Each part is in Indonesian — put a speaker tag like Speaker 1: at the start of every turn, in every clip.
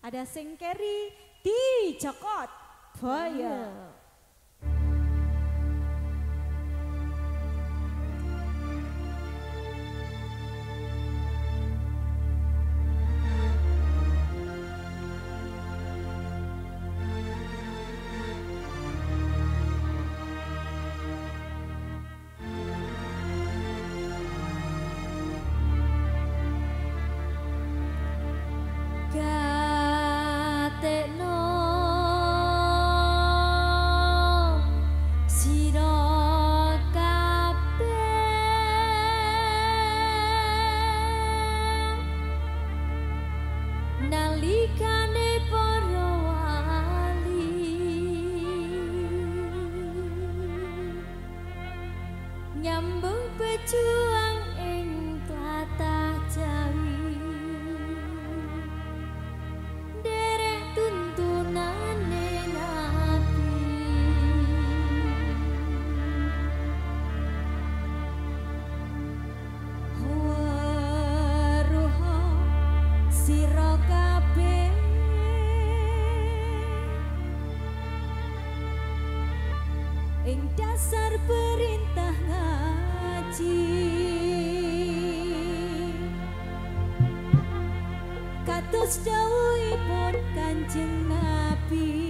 Speaker 1: Ada sing di Jokot Boyo. dasar perintah ngaji. Jauh dawuhipun kancing Nabi.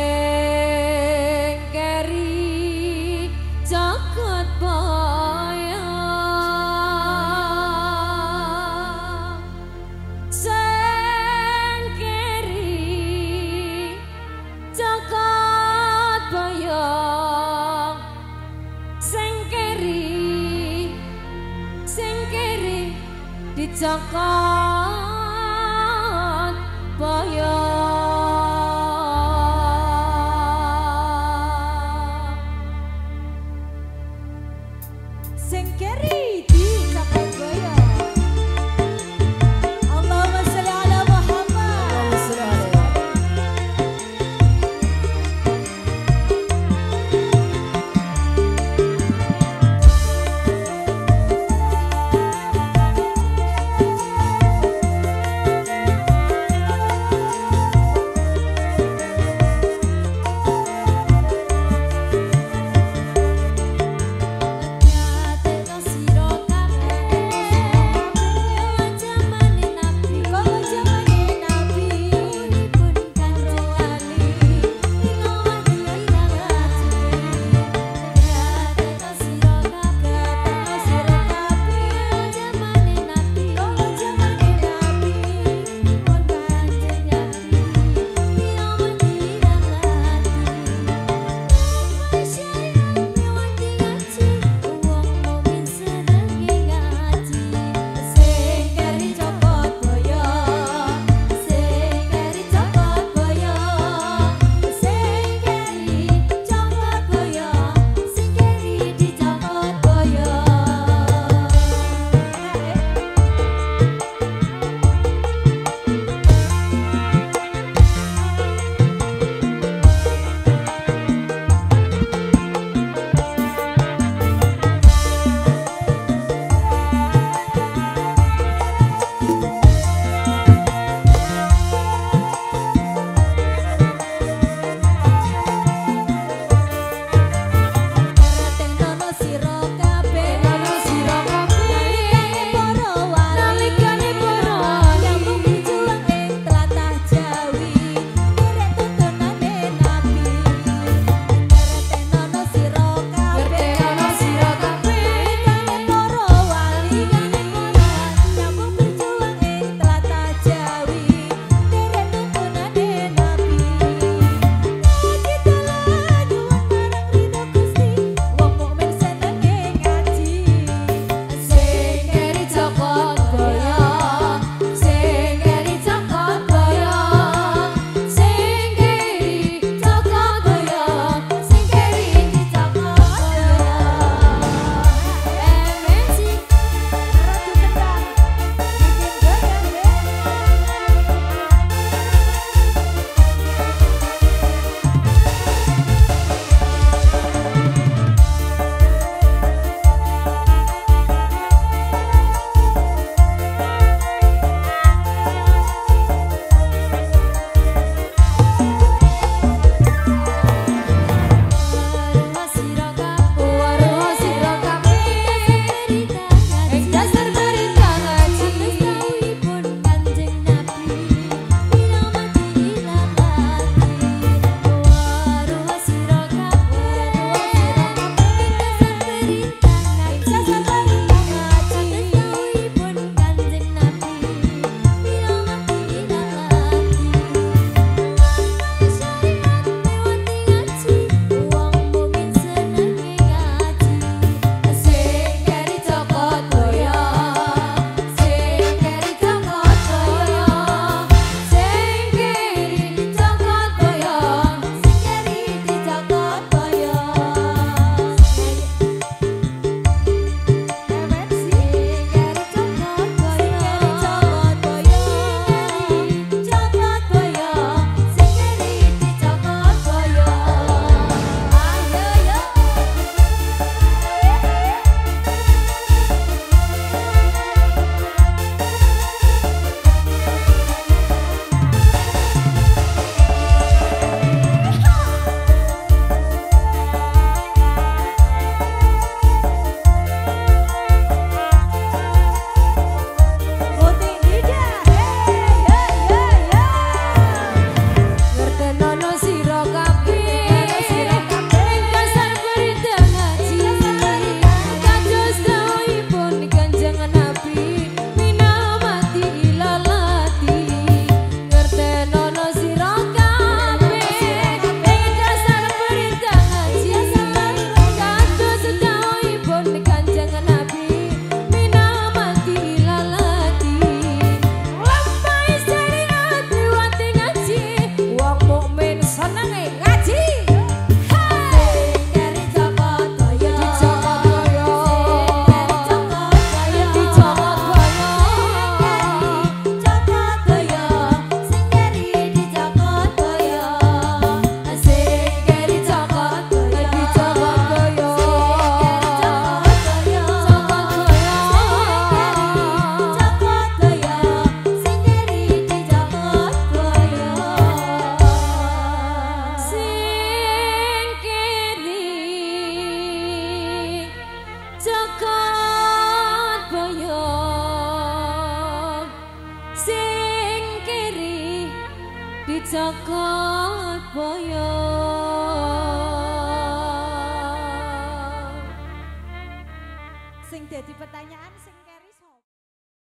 Speaker 1: cokot boyo. Sing dadi pertanyaan